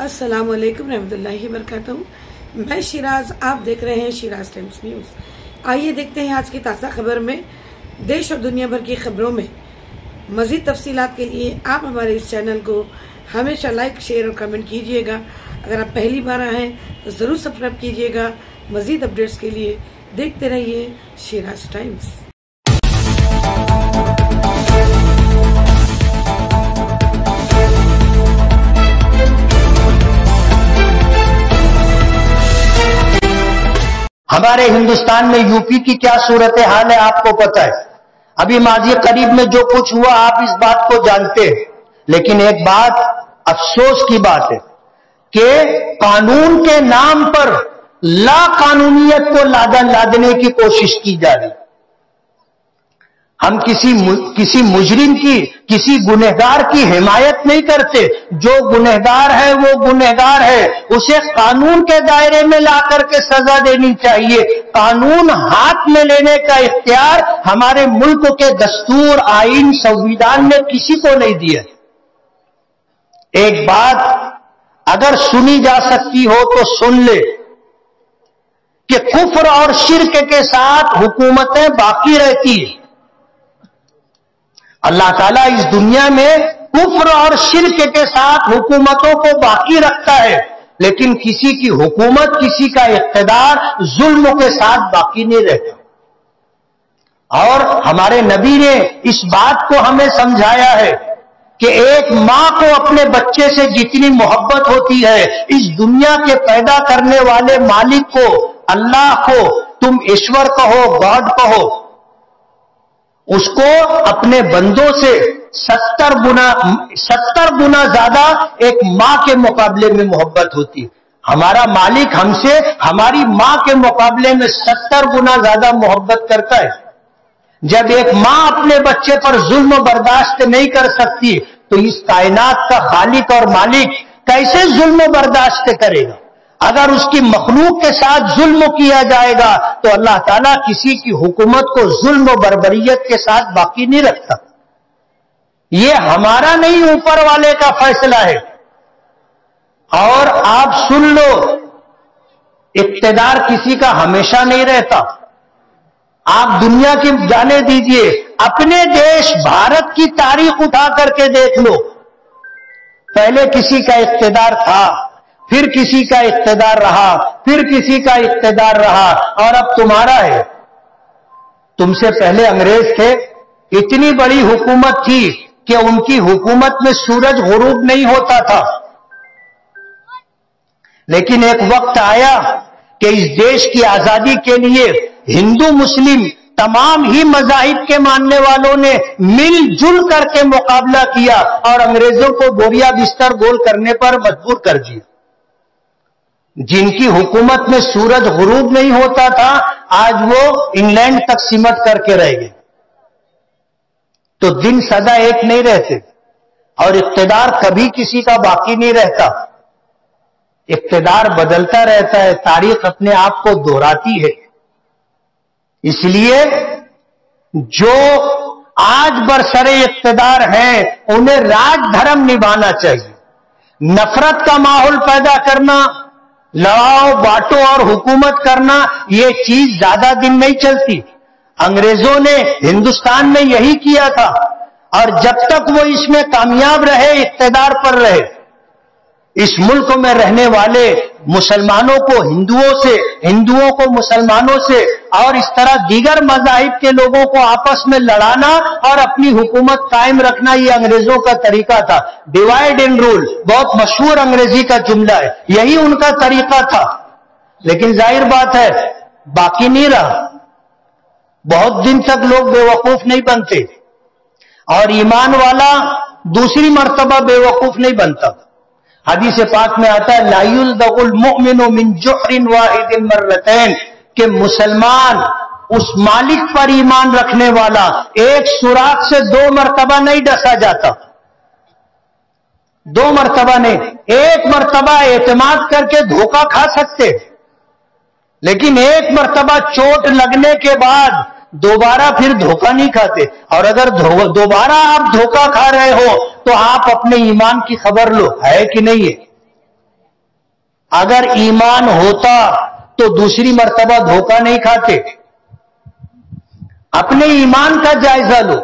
अस्सलाम वालेकुम रहमतुल्लाहि वबरकातुहू मैं शिराज, आप देख रहे हैं शिराज टाइम्स न्यूज़ आइए देखते हैं आज की ताज़ा खबर में, देश और दुनिया भर की खबरों में। मजीद तफसीलात के लिए आप हमारे इस चैनल को हमेशा लाइक, शेयर और कमेंट कीजिएगा। अगर आप पहली बार आए तो ज़रूर सब्सक्राइब कीजिएगा। मजीद अपडेट्स के लिए देखते रहिए शिराज टाइम्स हमारे हिंदुस्तान में यूपी की क्या सूरत हाल है आपको पता है। अभी माजी करीब में जो कुछ हुआ, आप इस बात को जानते हैं। लेकिन एक बात, अफसोस की बात है कि कानून के नाम पर ला कानूनियत को लादन लादने की कोशिश की जा रही हम किसी मु, किसी मुजरिम की किसी गुनहगार की हिमायत नहीं करते। जो गुनहगार है वो गुनहगार है। उसे कानून के दायरे में ला करके सजा देनी चाहिए। कानून हाथ में लेने का इख्तियार हमारे मुल्क के दस्तूर आइन संविधान ने किसी को नहीं दिया। एक बात अगर सुनी जा सकती हो तो सुन ले कि कुफर और शिरक के साथ हुकूमतें बाकी रहती है। अल्लाह ताला इस दुनिया में कुफर और शिरक के साथ हुकूमतों को बाकी रखता है, लेकिन किसी की हुकूमत, किसी का इकतदार जुल्म के साथ बाकी नहीं रहता। और हमारे नबी ने इस बात को हमें समझाया है कि एक माँ को अपने बच्चे से जितनी मोहब्बत होती है, इस दुनिया के पैदा करने वाले मालिक को, अल्लाह को तुम ईश्वर कहो, गॉड कहो उसको अपने बंदों से सत्तर गुना सत्तर गुना ज़्यादा एक माँ के मुकाबले में मोहब्बत होती। हमारा मालिक हमसे, हमारी माँ के मुकाबले में सत्तर गुना ज़्यादा मोहब्बत करता है। जब एक माँ अपने बच्चे पर जुल्म बर्दाश्त नहीं कर सकती तो इस कायनात का खालिक और मालिक कैसे जुल्म बर्दाश्त करेगा? अगर उसकी मखलूक के साथ जुल्म किया जाएगा तो अल्लाह ताला किसी की हुकूमत को जुल्म बरबरीत के साथ बाकी नहीं रखता ये हमारा नहीं, ऊपर वाले का फैसला है। और आप सुन लो, इक्तदार किसी का हमेशा नहीं रहता। आप दुनिया की जाने दीजिए, अपने देश भारत की तारीख उठा करके देख लो। पहले किसी का इकतेदार था फिर किसी का इकतदार रहा, फिर किसी का इकतदार रहा, और अब तुम्हारा है। तुमसे पहले अंग्रेज़ थे, इतनी बड़ी हुकूमत थी कि उनकी हुकूमत में सूरज गुरूब नहीं होता था। लेकिन एक वक्त आया कि इस देश की आज़ादी के लिए हिंदू, मुस्लिम तमाम ही मजाहिब के मानने वालों ने मिलजुल करके मुकाबला किया और अंग्रेज़ों को बोरिया बिस्तर गोल करने पर मजबूर कर दिया। जिनकी हुकूमत में सूरज गुरूब नहीं होता था, आज वो इंग्लैंड तक सिमट करके रह गए। तो दिन सदा एक नहीं रहते। और इकतदार कभी किसी का बाकी नहीं रहता। इकतदार बदलता रहता है, तारीख अपने आप को दोहराती है। इसलिए जो आज बरसरे इकतदार हैं, उन्हें राजधर्म निभाना चाहिए। नफरत का माहौल पैदा करना लड़ाओ बांटो और हुकूमत करना, ये चीज़ ज़्यादा दिन नहीं चलती। अंग्रेज़ों ने हिंदुस्तान में यही किया था। और जब तक वो इसमें कामयाब रहे, इकतेदार पर रहे, इस मुल्क में रहने वाले मुसलमानों को, हिंदुओं से, हिंदुओं को मुसलमानों से, और इस तरह दीगर मजाहिब के लोगों को आपस में लड़ाना और अपनी हुकूमत कायम रखना, ये अंग्रेज़ों का तरीका था। डिवाइड एंड रूल बहुत मशहूर अंग्रेज़ी का जुमला है। यही उनका तरीका था। लेकिन ज़ाहिर बात है, बाकी नहीं रहा। बहुत दिन तक लोग बेवकूफ़ नहीं बनते। और ईमान वाला दूसरी मर्तबा बेवकूफ़ नहीं बनता। हदीस पाक में आता है लायुल दउल मोमिन मिन जोहरिन वाहिदिन मर्रतैन, के मुसलमान उस मालिक पर ईमान रखने वाला एक सुराख से दो मरतबा नहीं डसा जाता। दो मरतबा नहीं, एक मरतबा एतमाद करके धोखा खा सकते। लेकिन एक मरतबा चोट लगने के बाद दोबारा फिर धोखा नहीं खाते। और अगर दोबारा आप धोखा खा रहे हो तो आप अपने ईमान की खबर लो, है कि नहीं है? अगर ईमान होता तो दूसरी मर्तबा धोखा नहीं खाते। अपने ईमान का जायजा लो।